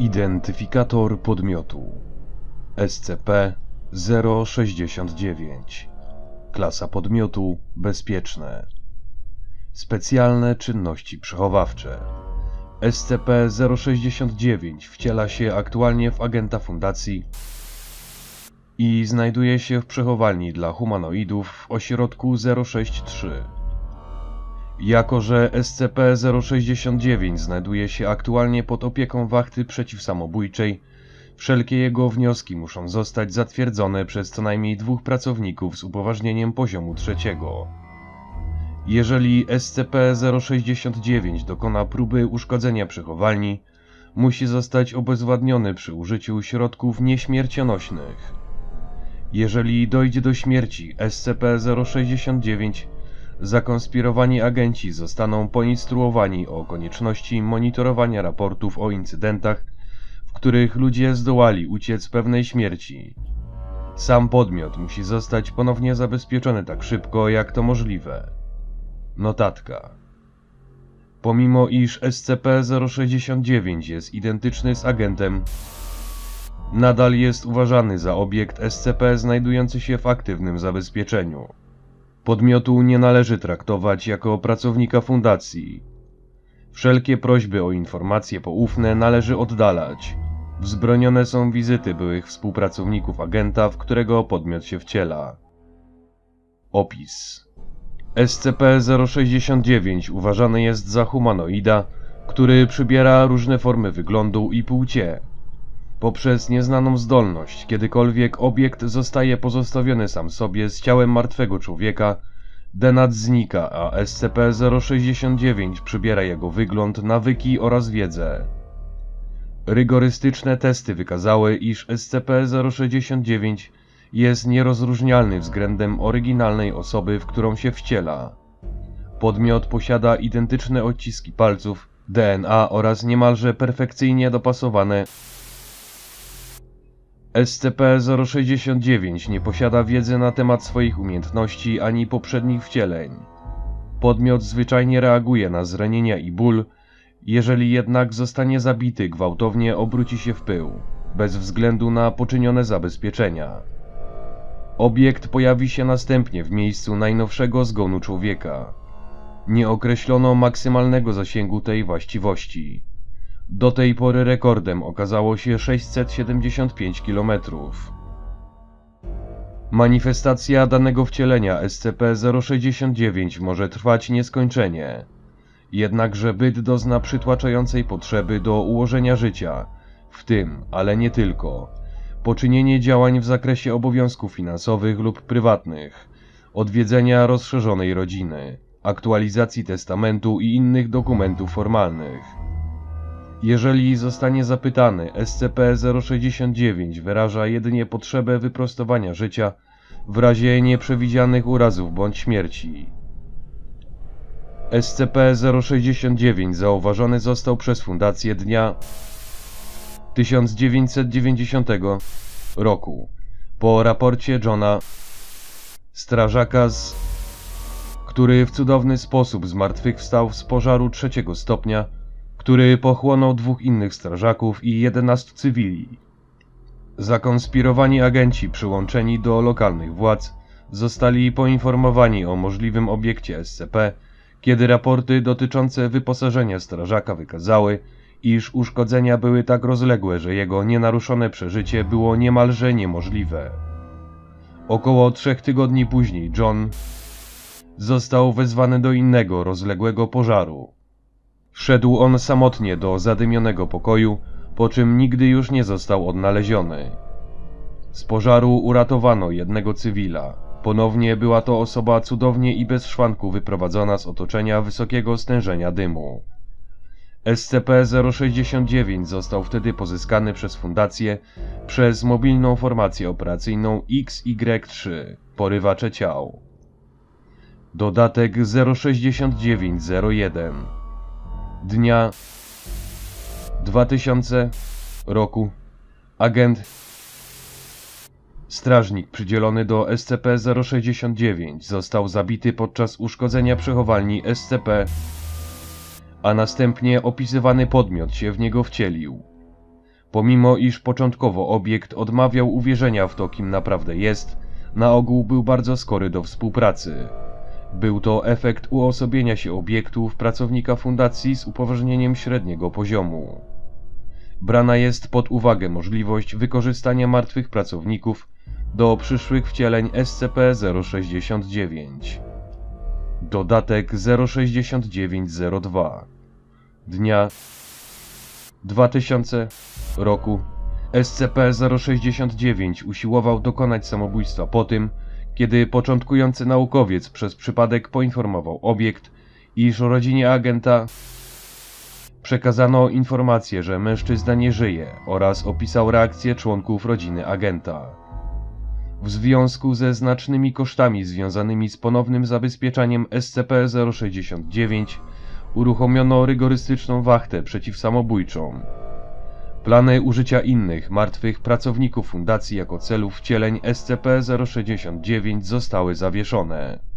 Identyfikator podmiotu. SCP-069 Klasa podmiotu Bezpieczne Specjalne czynności przechowawcze. SCP-069 wciela się aktualnie w agenta Fundacji i znajduje się w przechowalni dla humanoidów w ośrodku 063. Jako, że SCP-069 znajduje się aktualnie pod opieką wachty przeciwsamobójczej, wszelkie jego wnioski muszą zostać zatwierdzone przez co najmniej dwóch pracowników z upoważnieniem poziomu trzeciego. Jeżeli SCP-069 dokona próby uszkodzenia przechowalni, musi zostać obezwładniony przy użyciu środków nieśmiercionośnych. Jeżeli dojdzie do śmierci SCP-069, zakonspirowani agenci zostaną poinstruowani o konieczności monitorowania raportów o incydentach, w których ludzie zdołali uciec pewnej śmierci. Sam podmiot musi zostać ponownie zabezpieczony tak szybko, jak to możliwe. Notatka. Pomimo iż SCP-069 jest identyczny z agentem, nadal jest uważany za obiekt SCP znajdujący się w aktywnym zabezpieczeniu. Podmiotu nie należy traktować jako pracownika fundacji. Wszelkie prośby o informacje poufne należy oddalać. Wzbronione są wizyty byłych współpracowników agenta, w którego podmiot się wciela. Opis SCP-069 uważany jest za humanoida, który przybiera różne formy wyglądu i płcie. Poprzez nieznaną zdolność, kiedykolwiek obiekt zostaje pozostawiony sam sobie z ciałem martwego człowieka, Denat znika, a SCP-069 przybiera jego wygląd, nawyki oraz wiedzę. Rygorystyczne testy wykazały, iż SCP-069 jest nierozróżnialny względem oryginalnej osoby, w którą się wciela. Podmiot posiada identyczne odciski palców, DNA oraz niemalże perfekcyjnie dopasowane SCP-069 nie posiada wiedzy na temat swoich umiejętności ani poprzednich wcieleń. Podmiot zwyczajnie reaguje na zranienia i ból, jeżeli jednak zostanie zabity, gwałtownie obróci się w pył, bez względu na poczynione zabezpieczenia. Obiekt pojawi się następnie w miejscu najnowszego zgonu człowieka. Nie określono maksymalnego zasięgu tej właściwości. Do tej pory rekordem okazało się 675 km. Manifestacja danego wcielenia SCP-069 może trwać nieskończenie. Jednakże byt dozna przytłaczającej potrzeby do ułożenia życia, w tym, ale nie tylko, poczynienie działań w zakresie obowiązków finansowych lub prywatnych, odwiedzenia rozszerzonej rodziny, aktualizacji testamentu i innych dokumentów formalnych. Jeżeli zostanie zapytany, SCP-069 wyraża jedynie potrzebę wyprostowania życia w razie nieprzewidzianych urazów bądź śmierci. SCP-069 zauważony został przez Fundację dnia 1990 roku po raporcie Johna Strażaka z który w cudowny sposób zmartwychwstał z pożaru trzeciego stopnia który pochłonął dwóch innych strażaków i 11 cywili. Zakonspirowani agenci przyłączeni do lokalnych władz zostali poinformowani o możliwym obiekcie SCP, kiedy raporty dotyczące wyposażenia strażaka wykazały, iż uszkodzenia były tak rozległe, że jego nienaruszone przeżycie było niemalże niemożliwe. Około trzech tygodni później John został wezwany do innego rozległego pożaru. Wszedł on samotnie do zadymionego pokoju, po czym nigdy już nie został odnaleziony. Z pożaru uratowano jednego cywila. Ponownie była to osoba cudownie i bez szwanku wyprowadzona z otoczenia wysokiego stężenia dymu. SCP-069 został wtedy pozyskany przez fundację przez mobilną formację operacyjną XY3 Porywacze Ciał. Dodatek 06901 dnia 2000 roku agent strażnik przydzielony do SCP-069 został zabity podczas uszkodzenia przechowalni SCP, a następnie opisywany podmiot się w niego wcielił. Pomimo iż początkowo obiekt odmawiał uwierzenia w to, kim naprawdę jest, na ogół był bardzo skory do współpracy. Był to efekt uosobienia się obiektów pracownika fundacji z upoważnieniem średniego poziomu. Brana jest pod uwagę możliwość wykorzystania martwych pracowników do przyszłych wcieleń SCP-069. Dodatek 06902 Dnia 2000 roku SCP-069 usiłował dokonać samobójstwa po tym, kiedy początkujący naukowiec przez przypadek poinformował obiekt, iż rodzinie agenta przekazano informację, że mężczyzna nie żyje oraz opisał reakcję członków rodziny agenta. W związku ze znacznymi kosztami związanymi z ponownym zabezpieczaniem SCP-069 uruchomiono rygorystyczną wachtę przeciwsamobójczą. Plany użycia innych, martwych pracowników fundacji jako celów wcieleń SCP-069 zostały zawieszone.